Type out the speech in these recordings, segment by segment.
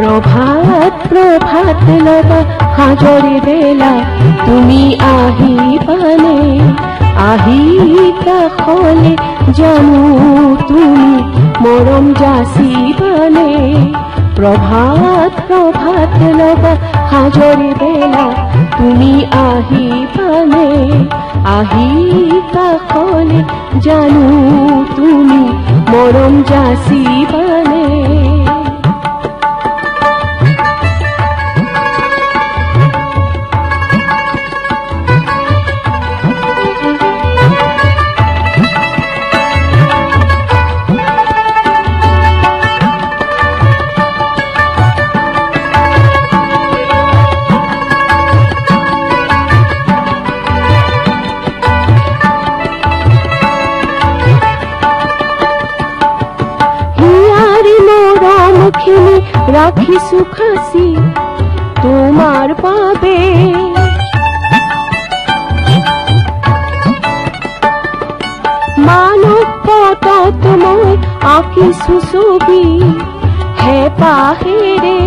প্রভাত প্রভাত লগা হাজরে বেলা, তুমি আহিবানে আহি কাষলে জানো তুমি মৰম যাচিবানে প্ৰভাত প্ৰভাত লগা হাজৰে বেলা, তুমি আহিবানে আহি কাষলে জানো তুমি মৰম যাচিবানে হিয়ারি মৰমখিনি ৰাখিছো খাচি তোমাৰ বাবে মানৱ পটত মই আঁকিছো ছবি হেঁপাহেৰে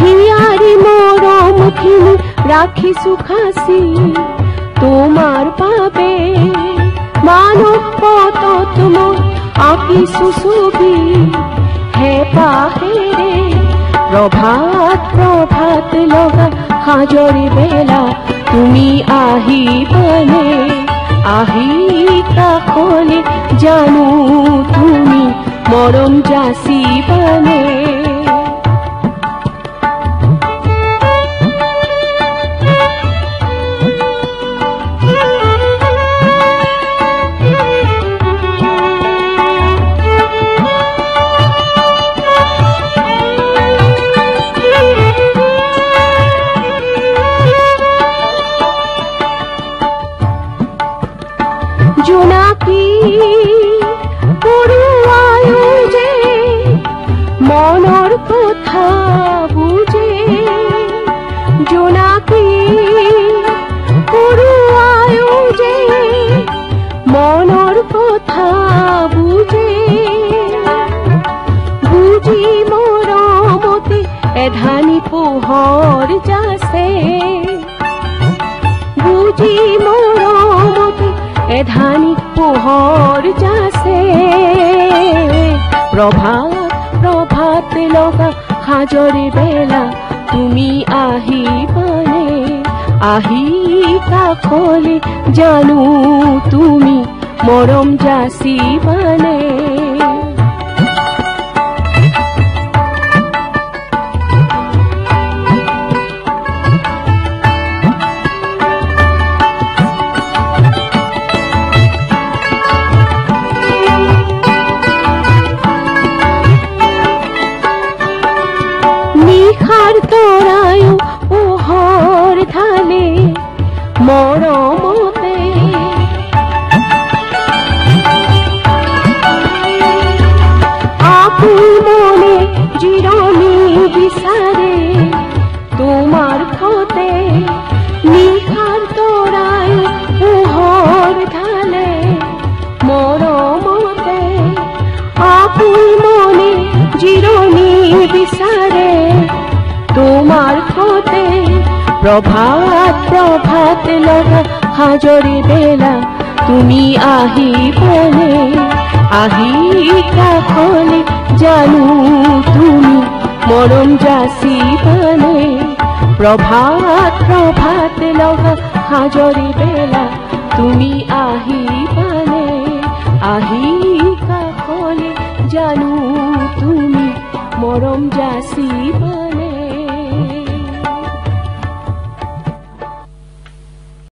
হিয়াৰি মৰমখিনি ৰাখিছো খাচি তোমাৰ বাবে মানৱ পটত মই আঁকিছো ছবি হেঁপাহেৰে প্রভাত প্রভাত লগা হাজরি বেলা তুমি আহিবানে আহি কাষলে জানো তুমি মরম যাচিবানে জোনাকী যে মনৰ কথা বুজে জোনাকী যে মনৰ কথা বুজে বুজি মৰমতে এধানি পোহৰ যাছে বুজি মৰমতে এধানি পোহৰ যাছে প্রভাত প্ৰভাত লগা সাজৰে বেলা, তুমি আহিবানে আহি কাকলে জানো তুমি মৰম যাসি নিশাৰ মৰমতে আপন মনে জিৰণি প্ৰভাত প্ৰভাত লগা সাজৰি বেলা, তুমি আহিবানে আহি কাষলে জানো তুমি মৰম যাচিবানে প্ৰভাত প্ৰভাত লগা সাজৰি বেলা, তুমি আহিবানে আহি কাষলে জানো তুমি মৰম যাচিবানে